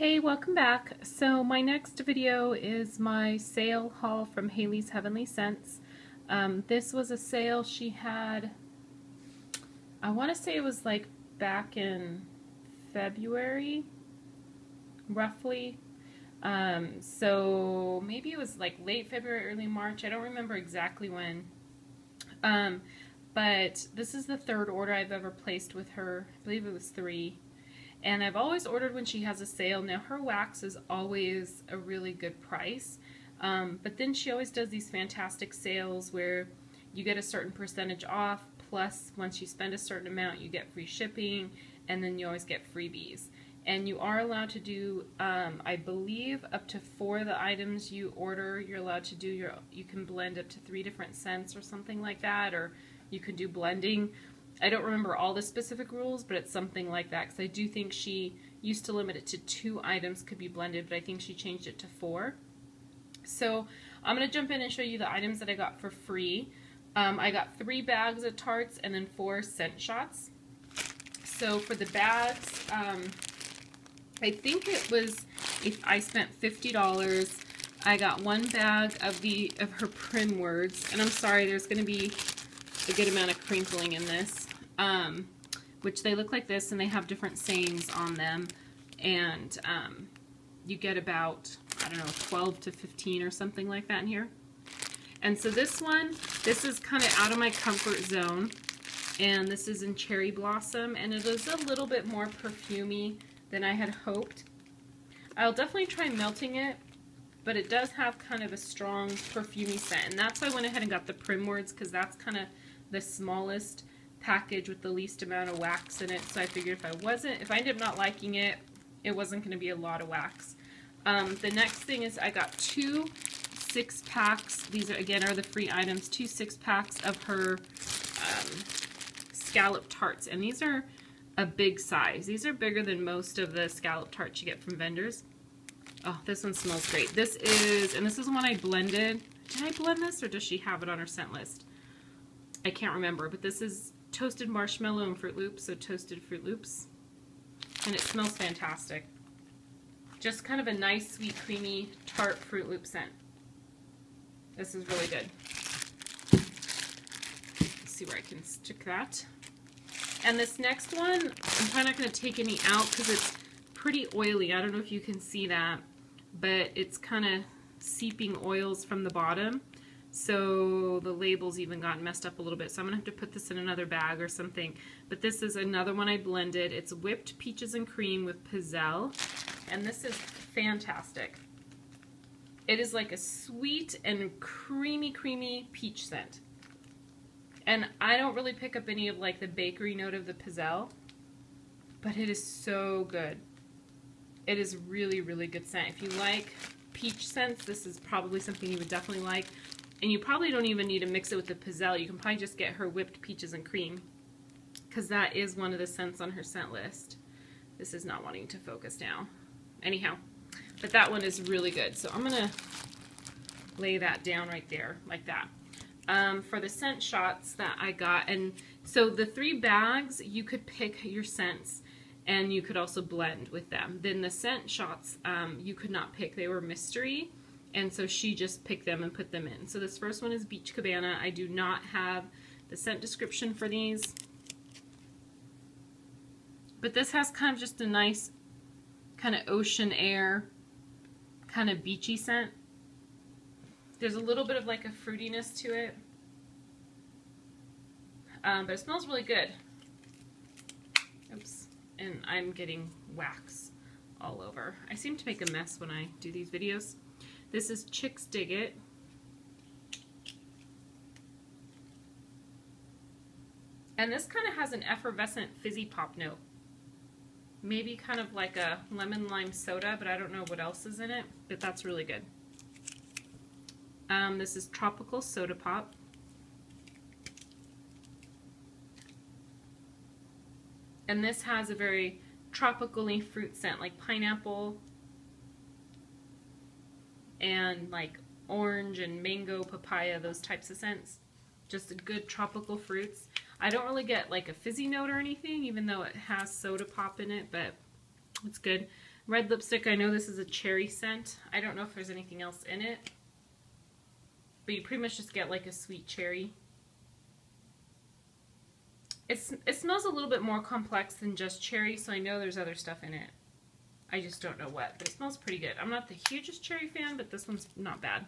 Hey, welcome back. So my next video is my sale haul from Haley's Heavenly Scents. Um, this was a sale she had, I want to say it was like back in February, roughly. Um, so maybe it was like late February, early March. I don't remember exactly when. Um, but this is the third order I've ever placed with her. I believe it was three. And I've always ordered when she has a sale. Now her wax is always a really good price. Um, but then she always does these fantastic sales where you get a certain percentage off, plus once you spend a certain amount you get free shipping, and then you always get freebies. And you are allowed to do, um, I believe, up to four of the items you order. You're allowed to do your, you can blend up to three different scents or something like that, or you can do blending I don't remember all the specific rules, but it's something like that because I do think she used to limit it to two items could be blended, but I think she changed it to four. So I'm going to jump in and show you the items that I got for free. Um, I got three bags of tarts and then four scent shots. So for the bags, um, I think it was, if I spent $50, I got one bag of the of her Primwords, and I'm sorry, there's going to be a good amount of crinkling in this um, which they look like this and they have different sayings on them. And um, you get about, I don't know, 12 to 15 or something like that in here. And so this one, this is kind of out of my comfort zone. And this is in Cherry Blossom. And it is a little bit more perfumey than I had hoped. I'll definitely try melting it. But it does have kind of a strong perfumey scent. And that's why I went ahead and got the Primwords because that's kind of the smallest package with the least amount of wax in it. So I figured if I wasn't, if I ended up not liking it, it wasn't going to be a lot of wax. Um, the next thing is I got two six packs. These are again are the free items. Two six packs of her um, scallop tarts, and these are a big size. These are bigger than most of the scallop tarts you get from vendors. Oh, this one smells great. This is, and this is one I blended. Did I blend this or does she have it on her scent list? I can't remember, but this is toasted marshmallow and Fruit Loops, so toasted Fruit Loops. And it smells fantastic. Just kind of a nice, sweet, creamy, tart Fruit Loop scent. This is really good. Let's see where I can stick that. And this next one, I'm probably not going to take any out because it's pretty oily. I don't know if you can see that, but it's kind of seeping oils from the bottom. So the label's even gotten messed up a little bit. So I'm going to have to put this in another bag or something. But this is another one I blended. It's whipped peaches and cream with Pizzelle. And this is fantastic. It is like a sweet and creamy, creamy peach scent. And I don't really pick up any of like the bakery note of the Pizzelle. But it is so good. It is really, really good scent. If you like peach scents, this is probably something you would definitely like. And you probably don't even need to mix it with the Pizzelle. You can probably just get her whipped peaches and cream because that is one of the scents on her scent list. This is not wanting to focus now. Anyhow, but that one is really good. So I'm going to lay that down right there like that. Um, for the scent shots that I got, and so the three bags, you could pick your scents and you could also blend with them. Then the scent shots, um, you could not pick. They were mystery. And so she just picked them and put them in. So this first one is Beach Cabana. I do not have the scent description for these. But this has kind of just a nice kind of ocean air, kind of beachy scent. There's a little bit of like a fruitiness to it. Um, but it smells really good. Oops. And I'm getting wax all over. I seem to make a mess when I do these videos. This is Chicks Dig It. And this kind of has an effervescent fizzy pop note. Maybe kind of like a lemon lime soda, but I don't know what else is in it, but that's really good. Um, this is Tropical Soda Pop. And this has a very tropically fruit scent, like pineapple, and like orange and mango, papaya, those types of scents. Just good tropical fruits. I don't really get like a fizzy note or anything, even though it has soda pop in it, but it's good. Red lipstick, I know this is a cherry scent. I don't know if there's anything else in it. But you pretty much just get like a sweet cherry. It's, it smells a little bit more complex than just cherry, so I know there's other stuff in it. I just don't know what, but it smells pretty good. I'm not the hugest cherry fan, but this one's not bad.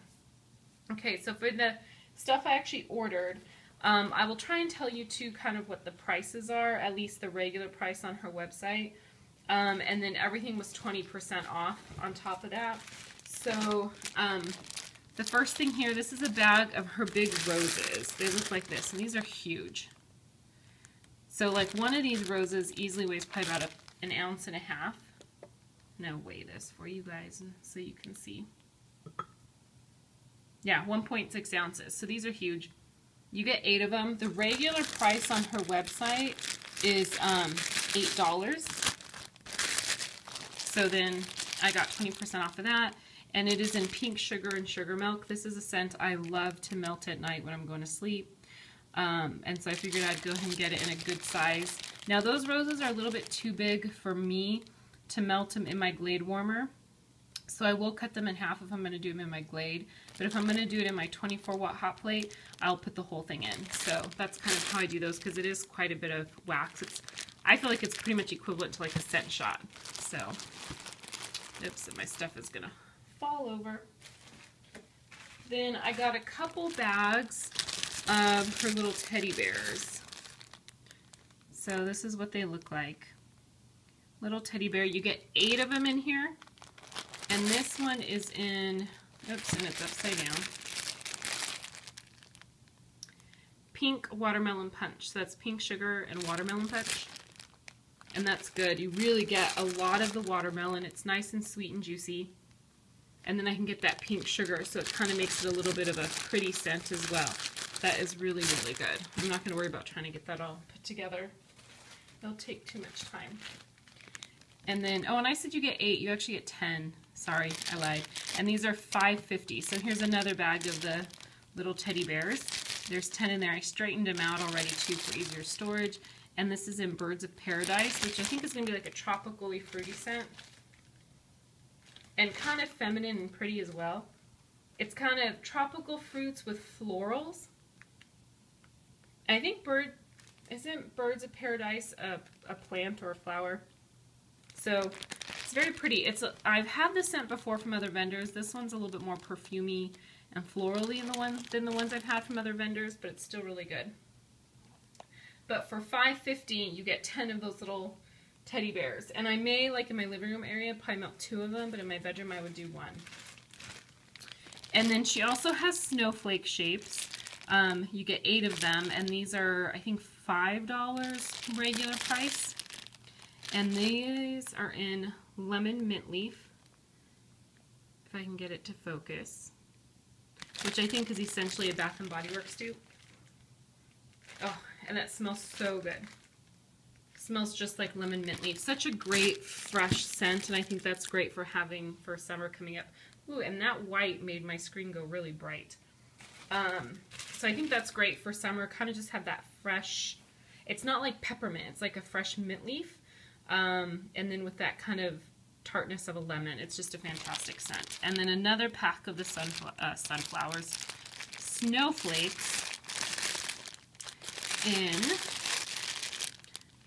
Okay, so for the stuff I actually ordered, um, I will try and tell you too kind of what the prices are, at least the regular price on her website. Um, and then everything was 20% off on top of that. So um, the first thing here, this is a bag of her big roses. They look like this, and these are huge. So like one of these roses easily weighs probably about a, an ounce and a half. Now weigh this for you guys so you can see. Yeah, 1.6 ounces. So these are huge. You get eight of them. The regular price on her website is um, $8. So then I got 20% off of that. And it is in pink sugar and sugar milk. This is a scent I love to melt at night when I'm going to sleep. Um, and so I figured I'd go ahead and get it in a good size. Now those roses are a little bit too big for me to melt them in my Glade warmer. So I will cut them in half if I'm going to do them in my Glade. But if I'm going to do it in my 24 watt hot plate, I'll put the whole thing in. So that's kind of how I do those because it is quite a bit of wax. It's I feel like it's pretty much equivalent to like a scent shot. So, oops, my stuff is gonna fall over. Then I got a couple bags um, of her little teddy bears. So this is what they look like. Little teddy bear. You get eight of them in here. And this one is in, oops, and it's upside down. Pink watermelon punch. So that's pink sugar and watermelon punch and that's good. You really get a lot of the watermelon. It's nice and sweet and juicy. And then I can get that pink sugar, so it kind of makes it a little bit of a pretty scent as well. That is really, really good. I'm not going to worry about trying to get that all put together. It'll take too much time. And then, oh, and I said you get eight. You actually get 10. Sorry, I lied. And these are 5.50. So here's another bag of the little teddy bears. There's 10 in there. I straightened them out already, too, for easier storage and this is in Birds of Paradise, which I think is going to be like a tropically fruity scent. And kind of feminine and pretty as well. It's kind of tropical fruits with florals. I think bird, isn't Birds of Paradise a, a plant or a flower? So it's very pretty. It's a, I've had this scent before from other vendors. This one's a little bit more perfumey and florally in the one, than the ones I've had from other vendors, but it's still really good. But for 550 you get 10 of those little teddy bears. And I may, like in my living room area, probably melt two of them, but in my bedroom I would do one. And then she also has snowflake shapes. Um, you get eight of them, and these are, I think, $5 regular price. And these are in lemon mint leaf, if I can get it to focus, which I think is essentially a Bath & Body Works dupe. Oh, and that smells so good. Smells just like lemon mint leaf. Such a great fresh scent, and I think that's great for having for summer coming up. Ooh, and that white made my screen go really bright. Um, so I think that's great for summer. Kind of just have that fresh, it's not like peppermint, it's like a fresh mint leaf. Um, and then with that kind of tartness of a lemon, it's just a fantastic scent. And then another pack of the sunfl uh, sunflowers, snowflakes in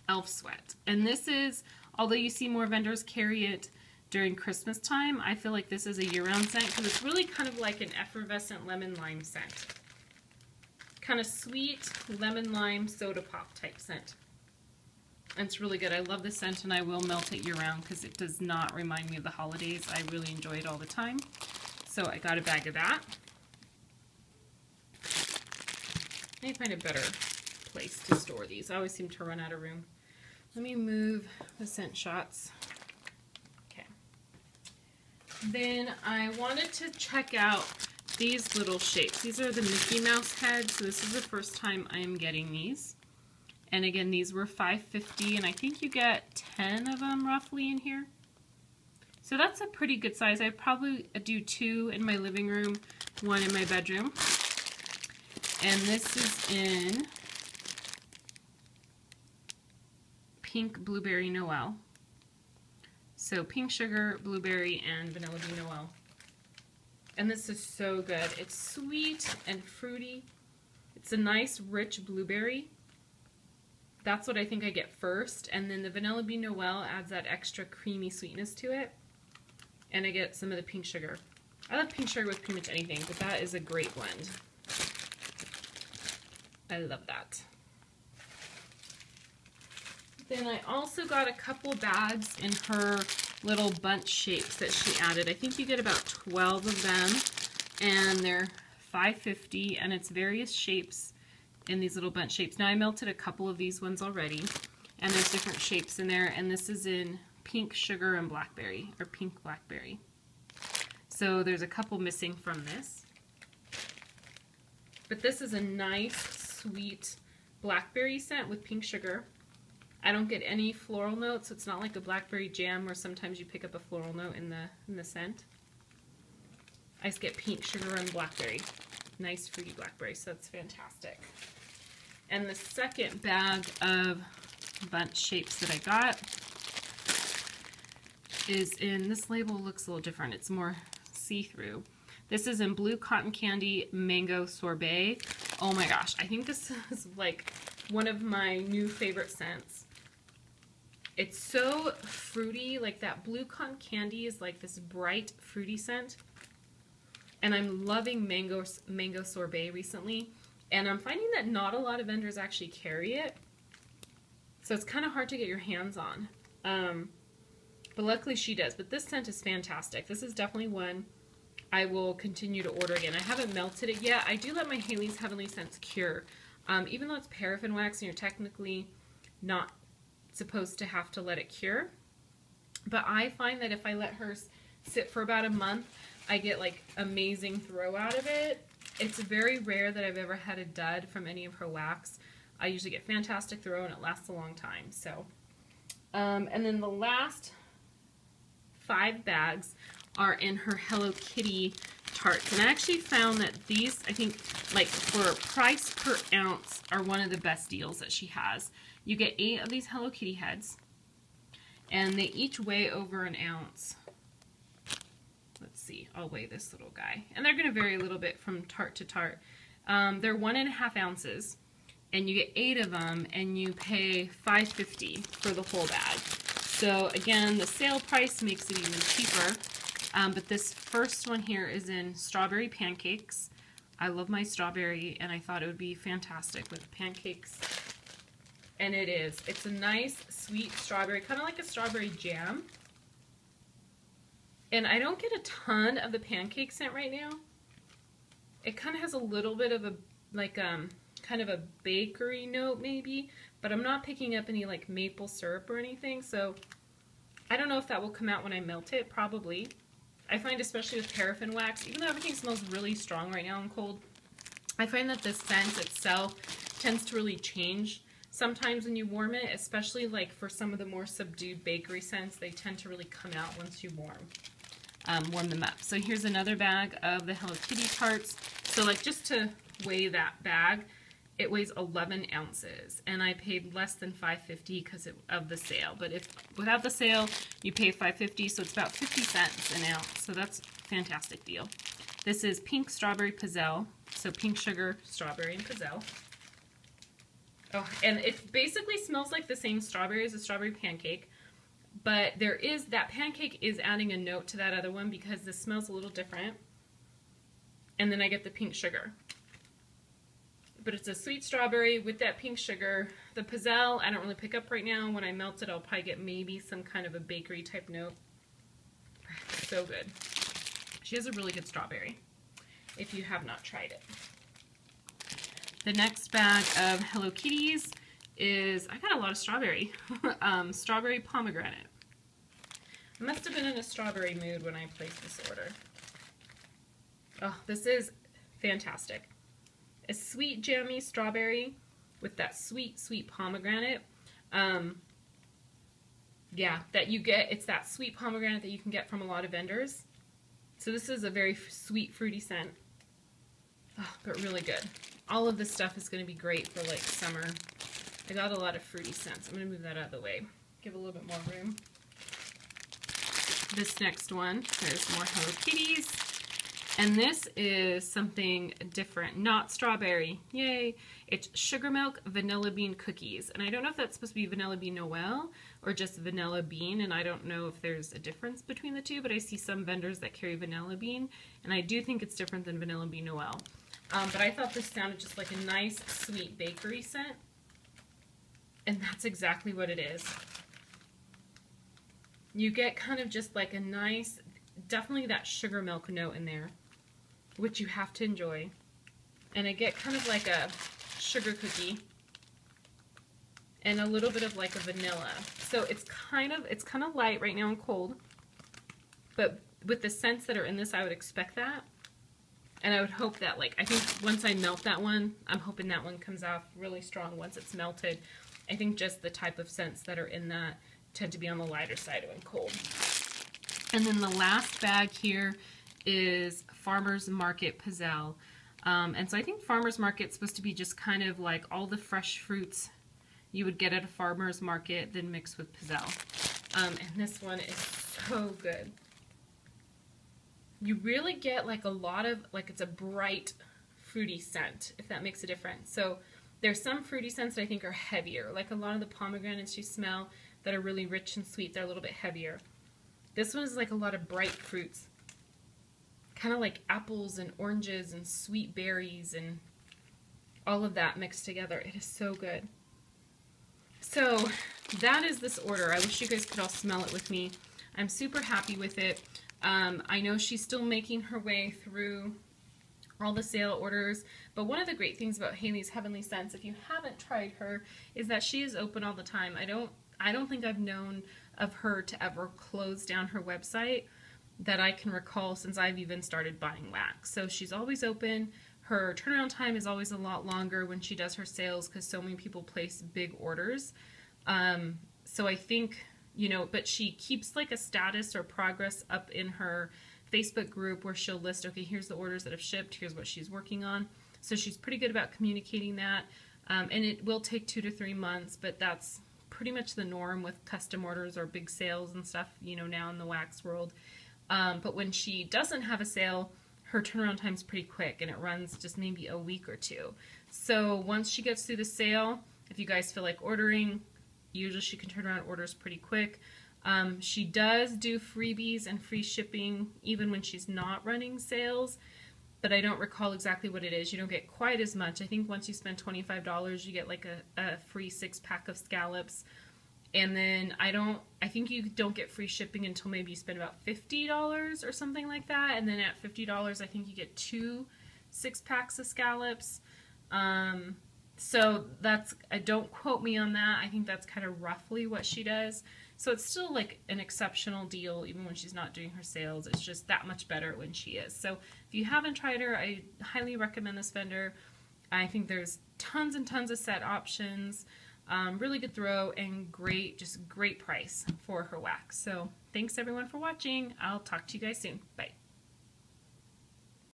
Elf Sweat. And this is, although you see more vendors carry it during Christmas time, I feel like this is a year-round scent because it's really kind of like an effervescent lemon lime scent. Kind of sweet lemon lime soda pop type scent. It's really good. I love the scent and I will melt it year-round because it does not remind me of the holidays. I really enjoy it all the time. So I got a bag of that. Me find a better place to store these. I always seem to run out of room. Let me move the scent shots. Okay. Then I wanted to check out these little shapes. These are the Mickey Mouse heads. So this is the first time I am getting these. And again, these were 5.50, and I think you get 10 of them roughly in here. So that's a pretty good size. I'd probably do two in my living room, one in my bedroom. And this is in Pink Blueberry Noel. So pink sugar, blueberry, and vanilla bean Noel. And this is so good. It's sweet and fruity. It's a nice rich blueberry. That's what I think I get first. And then the vanilla bean Noel adds that extra creamy sweetness to it. And I get some of the pink sugar. I love pink sugar with pretty much anything, but that is a great blend. I love that. Then I also got a couple bags in her little bunch shapes that she added. I think you get about 12 of them and they're 5.50 and it's various shapes in these little bunch shapes. Now I melted a couple of these ones already and there's different shapes in there and this is in pink sugar and blackberry or pink blackberry. So there's a couple missing from this. But this is a nice sweet blackberry scent with pink sugar. I don't get any floral notes. It's not like a blackberry jam where sometimes you pick up a floral note in the in the scent. I just get pink sugar and blackberry. Nice fruity blackberry, so that's fantastic. And the second bag of bunch shapes that I got is in, this label looks a little different. It's more see-through. This is in Blue Cotton Candy Mango Sorbet. Oh my gosh, I think this is like one of my new favorite scents. It's so fruity, like that blue cotton candy is like this bright fruity scent. And I'm loving mango, mango sorbet recently. And I'm finding that not a lot of vendors actually carry it. So it's kind of hard to get your hands on. Um, but luckily she does. But this scent is fantastic. This is definitely one I will continue to order again. I haven't melted it yet. I do let my Haley's Heavenly Scents cure. Um, even though it's paraffin wax and you're technically not supposed to have to let it cure. But I find that if I let hers sit for about a month, I get like amazing throw out of it. It's very rare that I've ever had a dud from any of her wax. I usually get fantastic throw and it lasts a long time. So, um, and then the last five bags are in her Hello Kitty tarts. And I actually found that these, I think, like for price per ounce, are one of the best deals that she has. You get eight of these Hello Kitty heads, and they each weigh over an ounce. See, I'll weigh this little guy. And they're going to vary a little bit from tart to tart. Um, they're one and a half ounces, and you get eight of them, and you pay $5.50 for the whole bag. So again, the sale price makes it even cheaper. Um, but this first one here is in strawberry pancakes. I love my strawberry, and I thought it would be fantastic with pancakes and it is. It's a nice, sweet strawberry, kind of like a strawberry jam. And I don't get a ton of the pancake scent right now. It kind of has a little bit of a, like, um, kind of a bakery note maybe, but I'm not picking up any, like, maple syrup or anything, so I don't know if that will come out when I melt it, probably. I find especially with paraffin wax, even though everything smells really strong right now and cold, I find that the scent itself tends to really change sometimes when you warm it, especially like for some of the more subdued bakery scents, they tend to really come out once you warm, um, warm them up. So here's another bag of the Hello Kitty tarts. So like just to weigh that bag, it weighs 11 ounces and I paid less than 5.50 because of the sale. But if without the sale, you pay 5.50, so it's about 50 cents an ounce. So that's fantastic deal. This is pink strawberry pizzelle, so pink sugar, strawberry, and pizzelle. Oh, and it basically smells like the same strawberry as a strawberry pancake, but there is, that pancake is adding a note to that other one because this smells a little different. And then I get the pink sugar. But it's a sweet strawberry with that pink sugar. The Pizzelle, I don't really pick up right now. When I melt it, I'll probably get maybe some kind of a bakery type note. So good. She has a really good strawberry if you have not tried it. The next bag of Hello Kitties is, I got a lot of strawberry, um, strawberry pomegranate. I must have been in a strawberry mood when I placed this order. Oh, this is fantastic. A sweet jammy strawberry with that sweet, sweet pomegranate. Um, yeah, that you get, it's that sweet pomegranate that you can get from a lot of vendors. So this is a very sweet, fruity scent, oh, but really good all of this stuff is going to be great for like summer. I got a lot of fruity scents. I'm going to move that out of the way. Give a little bit more room. this next one. There's more Hello Kitties. And this is something different, not strawberry. Yay. It's sugar milk vanilla bean cookies. And I don't know if that's supposed to be vanilla bean Noel or just vanilla bean. And I don't know if there's a difference between the two, but I see some vendors that carry vanilla bean. And I do think it's different than vanilla bean Noel. Um, but I thought this sounded just like a nice, sweet bakery scent. And that's exactly what it is. You get kind of just like a nice, definitely that sugar milk note in there which you have to enjoy. And I get kind of like a sugar cookie and a little bit of like a vanilla. So it's kind of it's kind of light right now and cold. But with the scents that are in this, I would expect that. And I would hope that like I think once I melt that one, I'm hoping that one comes off really strong once it's melted. I think just the type of scents that are in that tend to be on the lighter side when cold. And then the last bag here is Farmer's Market Pizzelle. Um, and so I think Farmer's Market's supposed to be just kind of like all the fresh fruits you would get at a farmer's market then mixed with Pizzelle. Um, and this one is so good. You really get like a lot of, like it's a bright fruity scent, if that makes a difference. So there's some fruity scents that I think are heavier, like a lot of the pomegranates you smell that are really rich and sweet, they're a little bit heavier. This one is like a lot of bright fruits kind of like apples and oranges and sweet berries and all of that mixed together. It is so good. So that is this order. I wish you guys could all smell it with me. I'm super happy with it. Um, I know she's still making her way through all the sale orders, but one of the great things about Haley's Heavenly Scents, if you haven't tried her, is that she is open all the time. I don't, I don't think I've known of her to ever close down her website that I can recall since I've even started buying wax. So she's always open. Her turnaround time is always a lot longer when she does her sales because so many people place big orders. Um, so I think, you know, but she keeps like a status or progress up in her Facebook group where she'll list, okay, here's the orders that have shipped, here's what she's working on. So she's pretty good about communicating that. Um, and it will take two to three months, but that's pretty much the norm with custom orders or big sales and stuff, you know, now in the wax world. Um, but when she doesn't have a sale, her turnaround time is pretty quick and it runs just maybe a week or two. So once she gets through the sale, if you guys feel like ordering, usually she can turn around orders pretty quick. Um, she does do freebies and free shipping even when she's not running sales, but I don't recall exactly what it is. You don't get quite as much. I think once you spend $25, you get like a, a free six pack of scallops. And then I don't I think you don't get free shipping until maybe you spend about $50 or something like that. And then at $50 I think you get two six packs of scallops. Um, so that's don't quote me on that. I think that's kind of roughly what she does so it's still like an exceptional deal even when she's not doing her sales it's just that much better when she is so if you haven't tried her I highly recommend this vendor I think there's tons and tons of set options um, really good throw and great, just great price for her wax. So thanks everyone for watching. I'll talk to you guys soon. Bye.